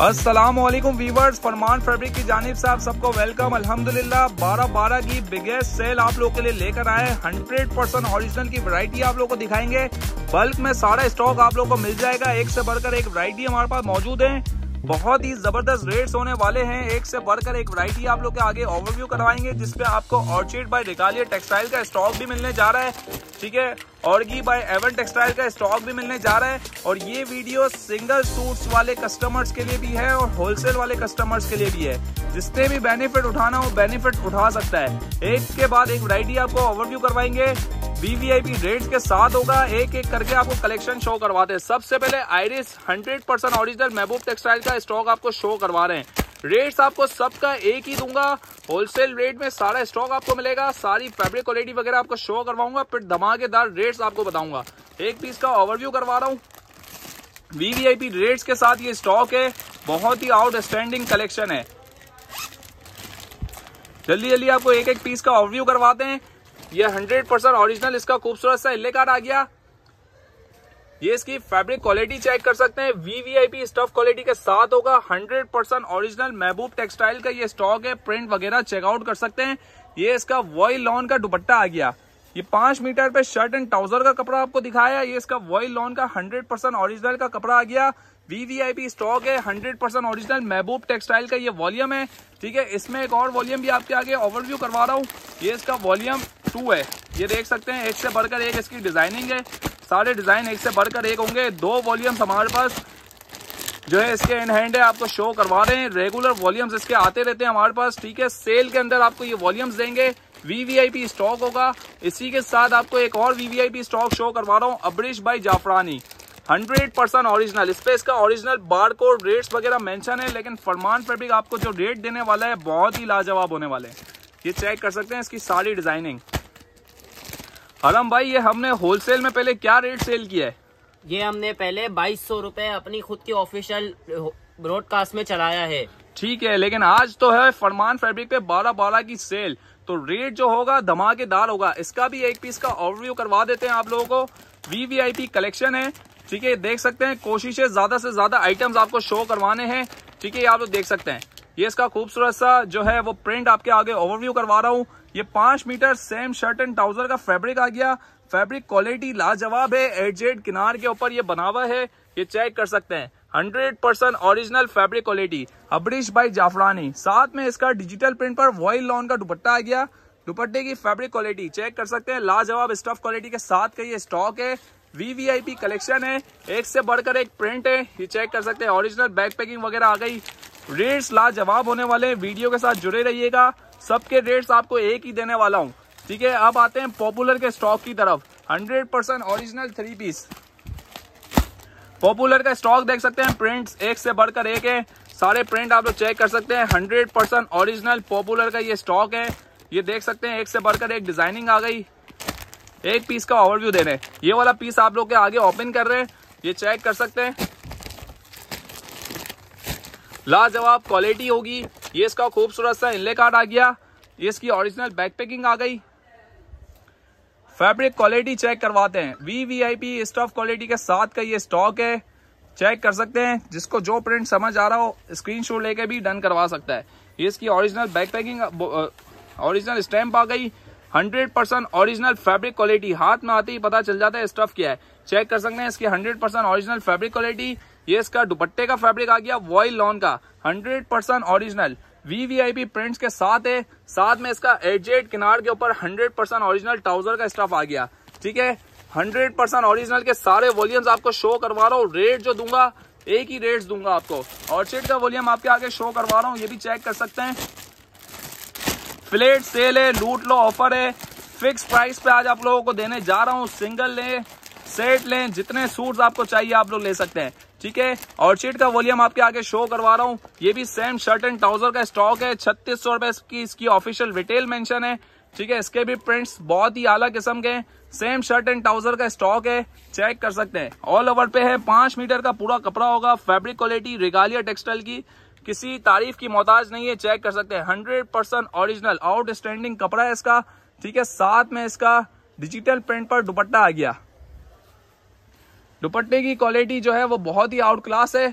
Aslam viewers फरमान fabric की जानब से आप सबको वेलकम। अल्हम्दुलिल्लाह बारह बारह की बिगेस्ट सेल आप लोगों के लिए लेकर आए 100 परसेंट ऑरिजिनल की वरायटी आप लोगों को दिखाएँगे। बल्क में सारा स्टॉक आप लोगों को मिल जाएगा। एक से बढ़कर एक वरायटी हमारे पास मौजूद है। बहुत ही ज़बरदस्त रेट्स होने वाले हैं। एक से बढ़कर एक वैरायटी आप लोग के आगे ओवरव्यू करवाएँगे, जिसपे आपको ऑर्चिड बाय रिकालिया टेक्सटाइल का स्टॉक भी मिलने जा रहा है। ठीक है? ऑर्गी बाय एवन टेक्सटाइल का स्टॉक भी मिलने जा रहा है। और ये वीडियो सिंगल सूट्स वाले कस्टमर्स के लिए भी है और होलसेल वाले कस्टमर्स के लिए भी है। जिसने भी बेनिफिट उठाना हो बेनिफिट उठा सकता है। एक के बाद एक वैरायटी आपको ओवरव्यू करवाएँगे। वीवीआईपी रेट्स के साथ होगा एक एक करके आपको कलेक्शन शो करवाते हैं सबसे पहले Iris 100 percent original Mehboob textile का स्टॉक आपको शो करवा रहे हैं। रेट्स आपको सबका एक ही दूँगा। होलसेल रेट में सारा स्टॉक आपको मिलेगा। सारी फैब्रिक क्वालिटी वगैरह आपको शो करवाऊँगा। फिर धमाकेदार रेट्स आपको बताऊँगा। एक पीस का ओवरव्यू करवा रहा हूँ। वीवीआईपी रेट्स के साथ ये स्टॉक है। बहुत ही आउटस्टैंडिंग कलेक्शन है। जल्दी जल्दी आपको एक एक पीस का ओवरव्यू करवाते हैं ये 100 परसेंट ऑरिजिनल इसका खूबसूरत सा इले कार्ड आ गया। ये इसकी फैब्रिक क्वालिटी चेक कर सकते हैं। वीवीआईपी स्टफ़ क्वालिटी के साथ होगा। 100 परसेंट ऑरिजिनल महबूब टेक्सटाइल का ये स्टॉक है। प्रिंट वगैरह चेकआउट कर सकते हैं। ये इसका वॉइल लॉन का दुपट्टा आ गया। ये पाँच मीटर पे शर्ट एंड ट्राउज़र का कपड़ा आपको दिखाया। ये इसका वॉइल लॉन का हंड्रेड परसेंट ऑरिजिनल का कपड़ा आ गया। वीवीआईपी स्टॉक है। Hundred percent original Mehboob textile का ये वॉल्यूम है। ठीक है, इसमें एक और वॉल्यूम भी आपके आगे ओवरव्यू करवा रहा हूँ। ये इसका वॉल्यूम टू है। ये देख सकते हैं, एक से बढ़कर एक इसकी डिज़ाइनिंग है। सारे डिज़ाइन एक से बढ़कर एक होंगे। दो वॉल्यूम्स हमारे पास जो है इसके इन हैंड है, आपको शो करवा रहे हैं। रेगुलर वॉल्यूम्स इसके आते रहते हैं हमारे पास, ठीक है? सेल के अंदर आपको ये वॉल्यूम्स देंगे। वीवीआईपी स्टॉक होगा। इसी के साथ आपको एक और वीवीआईपी स्टॉक शो करवा रहा हूँ Abrish by Zafrani. Hundred percent original इस पे इसका ओरिजिनल बार कोड रेट्स वगैरह मेंशन है, लेकिन फरमान फैब्रिक आपको जो रेट देने वाला है, बहुत ही लाजवाब होने वाले हैं। ये चेक कर सकते हैं इसकी सारी डिज़ाइनिंग हरम भाई ये हमने होलसेल में पहले क्या रेट सेल किया है? ये हमने पहले बाईस सौ रूपए अपनी खुद की ऑफिशियल ब्रॉडकास्ट में चलाया है। ठीक है लेकिन आज तो है फरमान फैब्रिक पे बारह बारह की सेल तो रेट जो होगा धमाकेदार होगा। इसका भी एक पीस का ओवरव्यू करवा देते हैं आप लोगों को। वीवीआईपी कलेक्शन है। ठीक है देख सकते हैं कोशिशें ज़्यादा से ज़्यादा आइटम्स आपको शो करवाने हैं। ठीक है आप लोग देख सकते हैं। ये इसका खूबसूरत सा जो है वो प्रिंट आपके आगे ओवरव्यू करवा रहा हूँ। ये पाँच metre same shirt and trouser का फैब्रिक आ गया। फैब्रिक क्वालिटी लाजवाब है एडजेड किनार के ऊपर ये बना हुआ है, ये चेक कर सकते हैं। Hundred percent original fabric quality. Abrish by Jafrani, साथ में इसका डिजिटल प्रिंट पर वॉइल लॉन का दुपट्टा आ गया। दुपट्टे की फैब्रिक क्वालिटी चेक कर सकते हैं। लाजवाब स्टफ़ क्वालिटी के साथ का ये स्टॉक है। वीवीआईपी कलेक्शन है। एक से बढ़कर एक प्रिंट है। ये चेक कर सकते हैं। ओरिजिनल बैक पैकिंग वगैरह आ गई। रेट्स लाजवाब होने वाले वीडियो के साथ जुड़े रहिएगा। सबके रेट्स आपको एक ही देने वाला हूँ। ठीक है, अब आते हैं पॉपुलर के स्टॉक की तरफ़। Hundred percent original three piece popular का स्टॉक देख सकते हैं प्रिंट्स एक से बढ़कर एक है। सारे प्रिंट आप लोग चेक कर सकते हैं। हंड्रेड परसेंट ओरिजिनल पॉपुलर का ये स्टॉक है। ये देख सकते हैं, एक से बढ़कर एक डिज़ाइनिंग आ गई। एक पीस का ओवरव्यू दे रहे ये वाला पीस आप लोग के आगे ओपन कर रहे हैं। ये चेक कर सकते हैं। लाजवाब क्वालिटी होगी। ये इसका खूबसूरत सा इनले कार्ड आ गया। ये इसकी ओरिजिनल बैक पैकिंग आ गई। फैब्रिक क्वालिटी चेक करवाते हैं। V V I P stuff quality के साथ का ये स्टॉक है। चेक कर सकते हैं। जिसको जो प्रिंट समझ आ रहा हो स्क्रीन शॉट लेके भी डन करवा सकता है। ये इसकी original back packing original stamp आ गई। Hundred percent original fabric quality हाथ में आते ही पता चल जाता है स्टफ़ क्या है। चेक कर सकते हैं इसकी hundred percent original fabric quality ये इसका दुपट्टे का फैब्रिक आ गया वॉइल लॉन का। Hundred percent original VVIP prints के साथ है। साथ में इसका एजेड किनार के ऊपर हंड्रेड परसेंट ऑरिजिनल ट्राउज़र का स्टफ़ आ गया। ठीक है? हंड्रेड परसेंट ऑरिजिनल के सारे वॉल्यूम्स आपको शो करवा रहा हूँ। रेट जो दूँगा, एक ही रेट दूँगा आपको। ऑर्चिड का वॉल्यूम आपके आगे शो करवा रहा हूँ। ये भी चेक कर सकते हैं। फ्लेट सेल है लूट लो ऑफ़र है। फिक्स प्राइस पे आज आप लोगों को देने जा रहा हूँ। सिंगल लें सेट लें, जितने सूट्स आपको चाहिए आप लोग ले सकते हैं। ठीक है? ऑर्चिड का वॉल्यूम आपके आगे शो करवा रहा हूँ। ये भी सेम शर्ट एंड ट्राउज़र का स्टॉक है। छत्तीस सौ रुपए की इसकी ऑफिशियल रिटेल मेंशन है। ठीक है? इसके भी प्रिंट्स बहुत ही आला किस्म के सेम शर्ट एंड ट्राउज़र का स्टॉक है। चेक कर सकते हैं। ऑल ओवर पे है। पाँच मीटर का पूरा कपड़ा होगा। फैब्रिक क्वालिटी रिगालिया टेक्सटाइल की। किसी तारीफ़ की मोहताज नहीं है। चेक कर सकते हैं। हंड्रेड परसेंट ऑरिजिनल आउटस्टैंडिंग कपड़ा है इसका। ठीक है? साथ में इसका डिजिटल प्रिंट पर दुपट्टा आ गया। दुपट्टे की क्वालिटी जो है वो बहुत ही आउट क्लास है।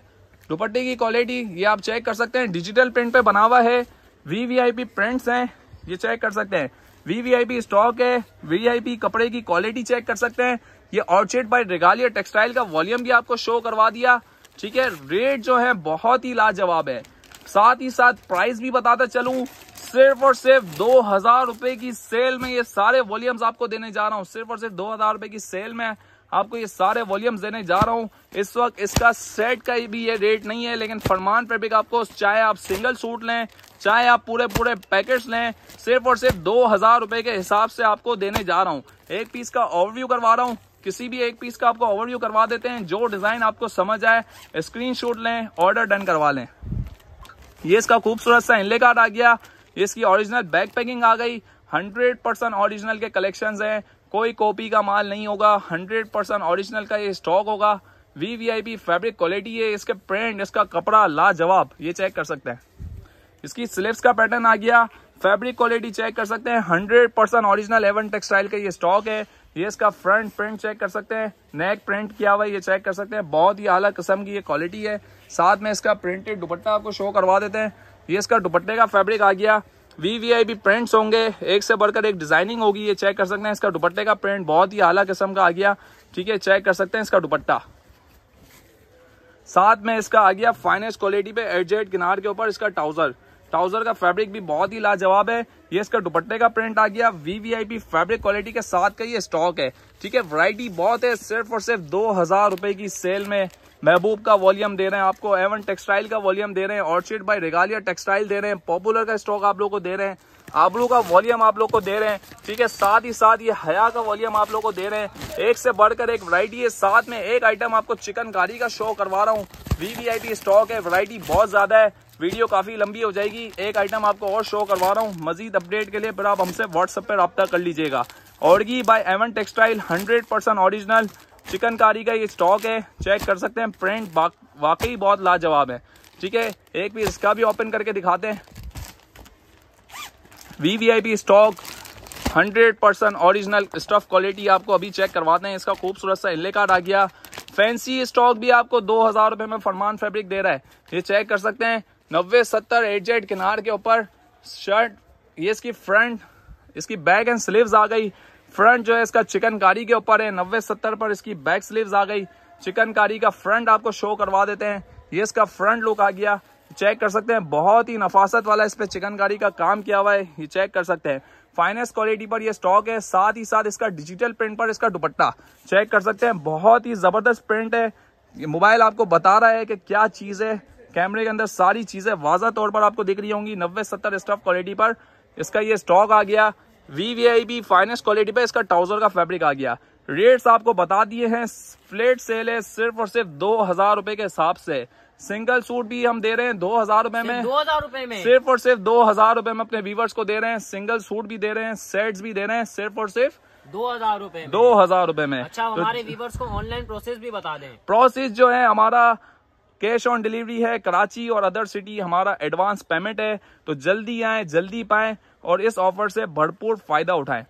दुपट्टे की क्वालिटी ये आप चेक कर सकते हैं। डिजिटल प्रिंट पे बना हुआ है। वीवीआईपी प्रिंट्स हैं। ये चेक कर सकते हैं। V V I P stock है। वी आई पी कपड़े की क्वालिटी चेक कर सकते हैं। ये ऑर्चिड बाई रेगालिया टेक्सटाइल का वॉल्यूम भी आपको शो करवा दिया। ठीक है? रेट जो है बहुत ही लाजवाब है। साथ ही साथ प्राइस भी बताता चलूँ। सिर्फ़ और सिर्फ़ दो हज़ार रुपए की सेल में ये सारे वॉल्यूम्स आपको देने जा रहा हूँ। सिर्फ़ और सिर्फ़ दो हज़ार रुपए की सेल में। आपको ये सारे वॉल्यूम्स देने जा रहा हूँ। इस वक्त इसका सेट का भी ये रेट नहीं है, लेकिन फरमान पे भी आपको, चाहे आप सिंगल सूट लें, चाहे आप पूरे पूरे पैकेट्स लें, सिर्फ़ और सिर्फ़ दो हज़ार रुपए के हिसाब से आपको देने जा रहा हूँ। एक पीस का ओवरव्यू करवा रहा हूँ। किसी भी एक पीस का आपको ओवरव्यू करवा देते हैं। जो डिज़ाइन आपको समझ आए स्क्रीनशॉट लें ऑर्डर डन करवा लें। ये इसका खूबसूरत सा इनले कार्ड आ गया। इसकी ओरिजिनल बैक पैकिंग आ गई। हंड्रेड परसेंट ऑरिजिनल के कलेक्शन हैं। कोई कॉपी का माल नहीं होगा, हंड्रेड परसेंट ऑरिजिनल का ये स्टॉक होगा। V V I P fabric quality है इसके प्रिंट इसका कपड़ा लाजवाब, ये चेक कर सकते हैं। इसकी स्लिप्स का पैटर्न आ गया फैब्रिक क्वालिटी चेक कर सकते हैं, hundred percent original Avon textile का ये स्टॉक है। ये इसका फ्रंट प्रिंट चेक कर सकते हैं नेक प्रिंट किया हुआ ये चेक कर सकते हैं। बहुत ही अलग किस्म की ये क्वालिटी है। साथ में इसका प्रिंटेड दुपट्टा आपको शो करवा देते हैं। ये इसका दुपट्टे का फैब्रिक आ गया। V V I P prints होंगे। एक से बढ़कर एक डिज़ाइनिंग होगी, ये चेक कर सकते हैं। इसका दुपट्टे का प्रिंट बहुत ही आला किस्म का आ गया। ठीक है चेक कर सकते हैं इसका दुपट्टा। साथ में इसका आ गया फाइनेस्ट क्वालिटी पे एडजेट किनार के ऊपर इसका ट्राउज़र ट्राउज़र का फैब्रिक भी बहुत ही लाजवाब है। ये इसका दुपट्टे का प्रिंट आ गया। वीवीआईपी फैब्रिक क्वालिटी के साथ का ये स्टॉक है। ठीक है वैरायटी बहुत है। सिर्फ़ और सिर्फ़ दो हज़ार रुपए की सेल में। महबूब का वॉल्यूम दे रहे हैं आपको, एवन टेक्सटाइल का वॉल्यूम दे रहे हैं, ऑर्चिड बाई रेगालिया टेक्सटाइल दे रहे हैं, पॉपुलर का स्टॉक आप लोग को दे रहे हैं आबलू का वॉल्यूम आप लोग को दे रहे हैं, ठीक है, साथ ही साथ ये हया का वॉल्यूम आप लोग को दे रहे हैं, एक से बढ़कर एक वरायटी है, साथ में एक आइटम आपको चिकन चिकनकारी का शो करवा रहा हूँ वीवीआईपी स्टॉक है वरायटी बहुत ज़्यादा है वीडियो काफ़ी लंबी हो जाएगी, एक आइटम आपको और शो करवा रहा हूँ, मजीद अपडेट के लिए फिर आप हमसे व्हाट्सएप पर रब्ता कर लीजिएगा orgy by Avon textile hundred percent original chikankari का ये स्टॉक है चेक कर सकते हैं। प्रिंट वाकई बहुत लाजवाब है। ठीक है, एक पीस इसका भी ओपन करके दिखाते हैं। VVIP stock 100 percent original stuff quality आपको अभी चेक करवाते हैं। इसका खूबसूरत सा इले कार्ड आ गया। फैंसी स्टॉक भी आपको दो हज़ार रुपए में फरमान फैब्रिक दे रहा है। ये चेक कर सकते हैं। नब्बे, सत्तर एट जेड किनार के ऊपर शर्ट ये इसकी फ्रंट इसकी बैक एंड स्लीव्स आ गई। फ्रंट जो है इसका चिकनकारी के ऊपर है, नब्बे सत्तर पर इसकी बैक स्लीव्स आ गई। चिकनकारी का फ्रंट आपको शो करवा देते हैं। ये इसका फ्रंट लुक आ गया। चेक कर सकते हैं, बहुत ही नफासत वाला इस पे चिकनकारी का काम किया हुआ है। ये चेक कर सकते हैं। फाइनेंस क्वालिटी पर ये स्टॉक है, साथ ही साथ इसका डिजिटल प्रिंट पर इसका दुपट्टा। चेक कर सकते हैं, बहुत ही ज़बरदस्त प्रिंट है। ये मोबाइल आपको बता रहा है कि क्या चीज़ है। कैमरे के अंदर सारी चीज़ें वाजा तौर पर आपको दिख रही होंगी। नब्बे सत्तर स्टफ़ क्वालिटी पर। इसका ये स्टॉक आ गया। वी वी आई बी फाइनेंस क्वालिटी पे इसका ट्राउज़र का फैब्रिक आ गया। रेट्स आपको बता दिए हैं फ्लेट सेल है सिर्फ़ और सिर्फ़ दो हज़ार रुपए के हिसाब से। सिंगल सूट भी हम दे रहे हैं दो हज़ार रूपए में। दो हज़ार रूपए में। सिर्फ़ और सिर्फ़ दो हज़ार रूपए में अपने व्यूवर्स को दे रहे हैं। सिंगल सूट भी दे रहे हैं सेट्स भी दे रहे हैं सिर्फ़ और सिर्फ़ दो हज़ार रूपए दो हज़ार रूपए में। अच्छा तो, हमारे व्यूवर्स को ऑनलाइन प्रोसेस भी बता दें। प्रोसेस जो है हमारा कैश ऑन डिलीवरी है, कराची और अदर सिटी, हमारा एडवांस पेमेंट है तो जल्दी आए, जल्दी पाए और इस ऑफ़र से भरपूर फ़ायदा उठाएँ।